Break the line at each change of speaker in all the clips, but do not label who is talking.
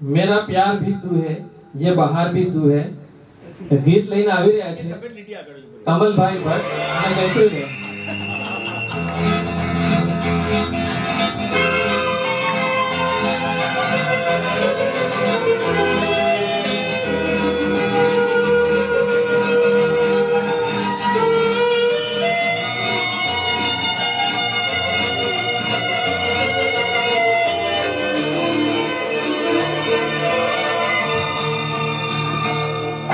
میرا پیار بھی تھی یہ باہر بھی تھی لائی چیٹ کمل بھائی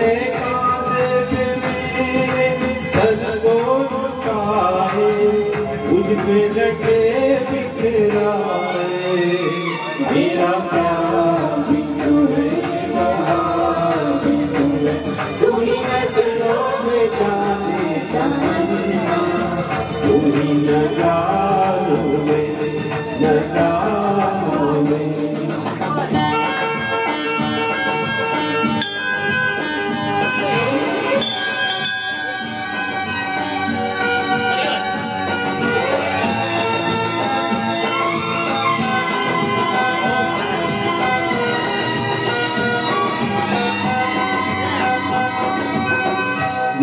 میرے کاندھ پہ میرے سجدوں کا ہے۔ مجھ پہ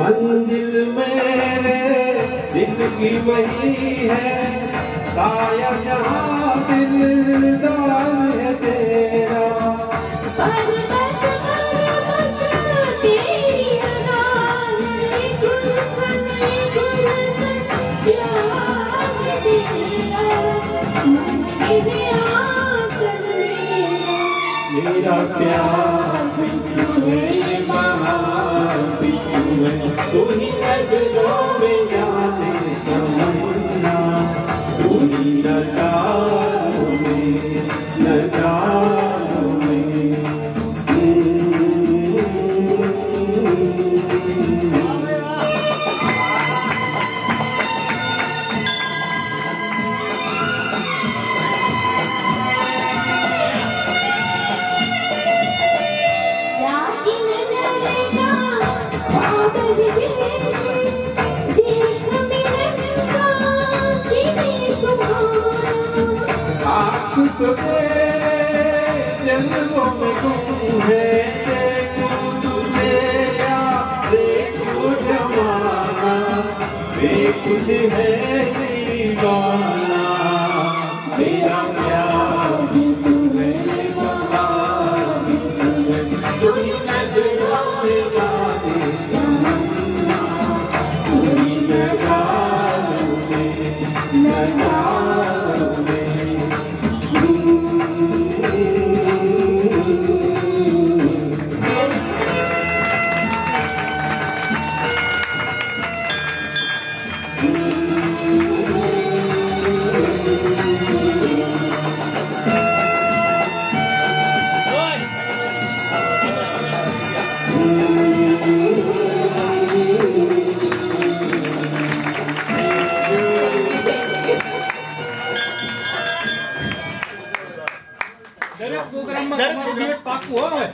منزل میرے دل کی وہی ہے سایہ جہاں دل دار ہے تیرا میرا پیار کے جنموں میں دیکھو تجھے دیکھو جمانا ہے
puder, o meu dinheiro pago, ué.